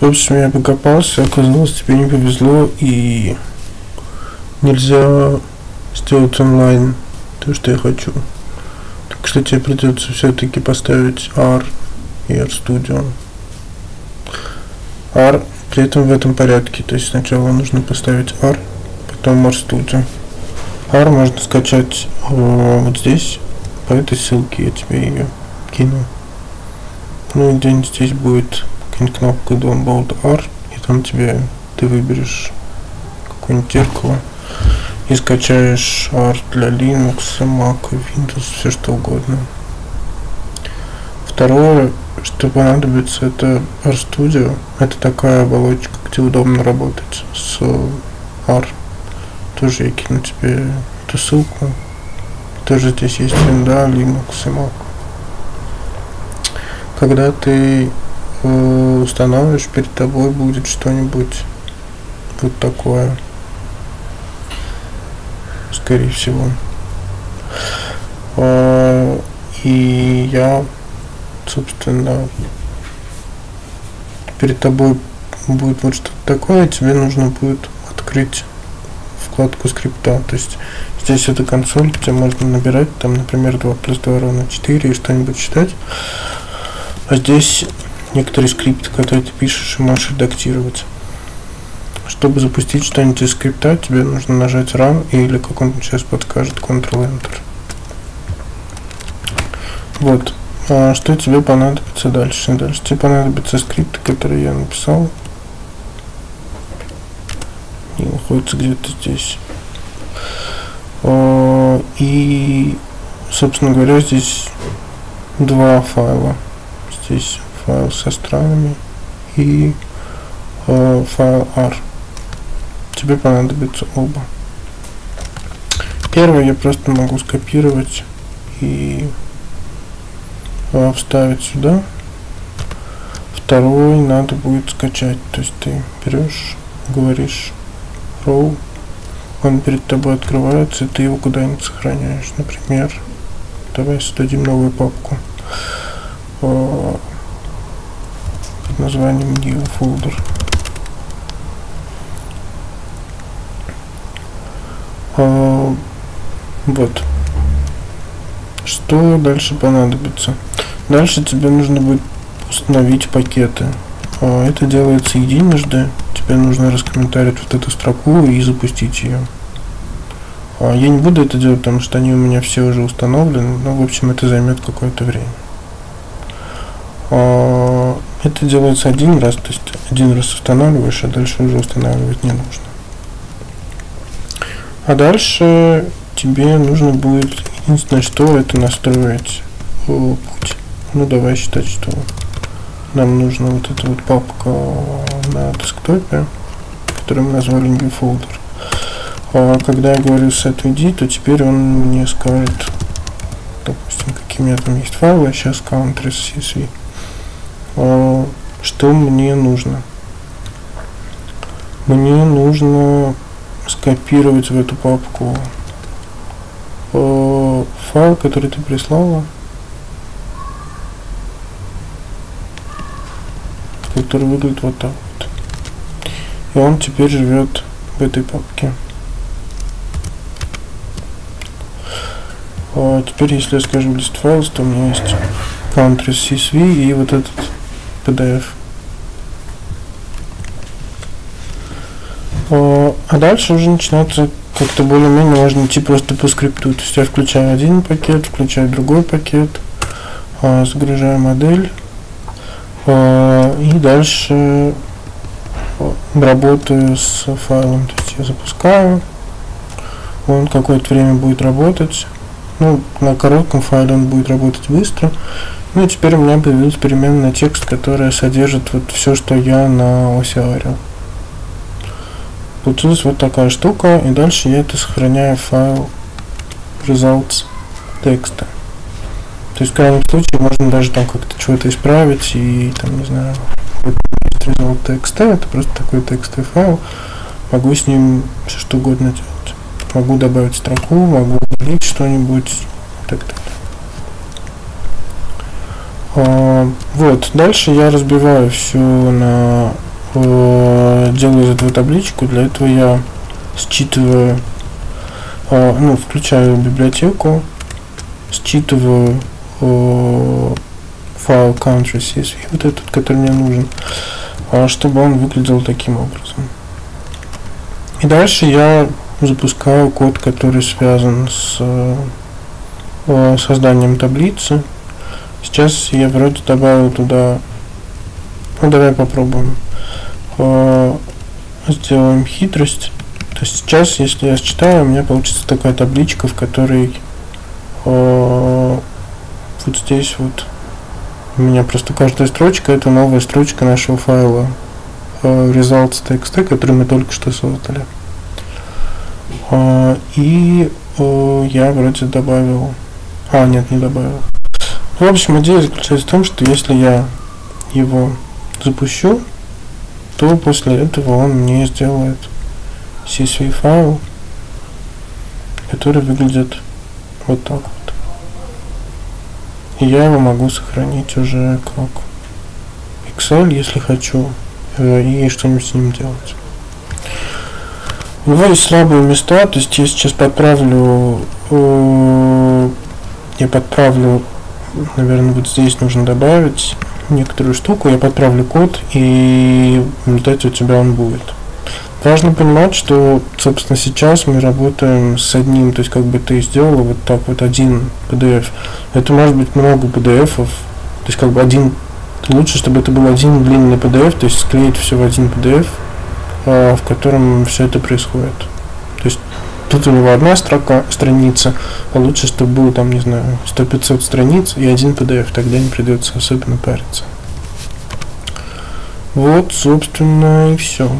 В общем, я покопался, оказалось, тебе не повезло, и нельзя сделать онлайн то, что я хочу. Так что тебе придется все-таки поставить R и RStudio. R при этом в этом порядке. То есть сначала нужно поставить R, потом RStudio. R можно скачать э, вот здесь, по этой ссылке я тебе ее кину. Ну и где-нибудь здесь будет кнопка Download R, и там тебе ты выберешь какое-нибудь зеркало и скачаешь R для Linux, Mac, Windows, все что угодно. Второе, что понадобится, это RStudio. Это такая оболочка, где удобно работать с R. Тоже я кину тебе эту ссылку. Тоже здесь есть винда, Linux и Mac. Когда ты установишь, перед тобой будет что-нибудь вот такое. Скорее всего. Э, и я, собственно, перед тобой будет вот что-то такое, тебе нужно будет открыть вкладку скрипта. То есть здесь это консоль, где можно набирать, там, например, 2 плюс 2 равно 4 и что-нибудь читать. А здесь некоторые скрипты, которые ты пишешь и можешь редактировать. Чтобы запустить что-нибудь из скрипта, тебе нужно нажать Run или, как он сейчас подскажет, Ctrl-Enter. Вот. А что тебе понадобится дальше? Дальше тебе понадобится скрипт, который я написал. И находится где-то здесь. А, и, собственно говоря, здесь два файла. Здесь файл со странами и э, файл R. Тебе понадобится оба. Первый я просто могу скопировать и э, вставить сюда. Второй надо будет скачать. То есть ты берешь, говоришь row, он перед тобой открывается, и ты его куда-нибудь сохраняешь. Например, давай создадим новую папку. Под названием New Folder. А, вот. Что дальше понадобится? Дальше тебе нужно будет установить пакеты. А, это делается единожды. Тебе нужно раскомментарить вот эту строку и запустить ее. А, я не буду это делать, потому что они у меня все уже установлены. Но, в общем, это займет какое-то время. А, это делается один раз, то есть один раз устанавливаешь, а дальше уже устанавливать не нужно. А дальше тебе нужно будет единственное, что это настроить путь. Ну давай считать, что нам нужна вот эта вот папка на десктопе, которую мы назвали new folder. А когда я говорю set ID, то теперь он мне скажет, допустим, какие у меня там есть файлы, сейчас countries CSV. А, что мне нужно? Мне нужно скопировать в эту папку а, файл, который ты прислала, который выглядит вот так вот. И он теперь живет в этой папке. А теперь, если я скажу list files, то у меня есть country CSV и вот этот PDF. А дальше уже начинается как-то более-менее можно идти просто по скрипту. То есть я включаю один пакет, включаю другой пакет, а, загружаю модель а, и дальше работаю с файлом. То есть я запускаю, он какое-то время будет работать. Ну, на коротком файле он будет работать быстро. Ну и теперь у меня появилась переменная текст, которая содержит вот все, что я на оси. Получилась вот такая штука, и дальше я это сохраняю в файл results текста. То есть в крайнем случае можно даже там как-то что-то исправить и там, не знаю, result txt, это просто такой текстовый файл. Могу с ним все что угодно делать. Могу добавить строку, могу удалить что-нибудь, так далее. А, вот, дальше я разбиваю все на... Э, делаю из этого табличку, для этого я считываю, э, ну, включаю библиотеку, считываю э, файл country CSV, вот этот, который мне нужен, э, чтобы он выглядел таким образом. И дальше я запускаю код, который связан с э, созданием таблицы. Сейчас я вроде добавил туда, ну давай попробуем. Э, сделаем хитрость. То есть сейчас, если я считаю, у меня получится такая табличка, в которой э, вот здесь вот у меня просто каждая строчка это новая строчка нашего файла results.txt, который мы только что создали. А, и я вроде добавил... А, нет, не добавил. В общем, идея заключается в том, что если я его запущу, то после этого он мне сделает CSV файл, который выглядит вот так вот. И я его могу сохранить уже как Excel, если хочу, э, и что-нибудь с ним делать. У него есть слабые места, то есть я сейчас подправлю, э, я подправлю, наверное, вот здесь нужно добавить некоторую штуку, я подправлю код, и в результате у тебя он будет. Важно понимать, что, собственно, сейчас мы работаем с одним, то есть как бы ты сделала вот так вот один PDF. Это может быть много PDF, то есть как бы один, лучше, чтобы это был один длинный PDF, то есть склеить все в один PDF, в котором все это происходит. То есть тут у него одна строка, страница, а лучше, чтобы было там, не знаю, 100-500 страниц и один PDF, тогда не придется особенно париться. Вот, собственно, и все.